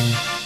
you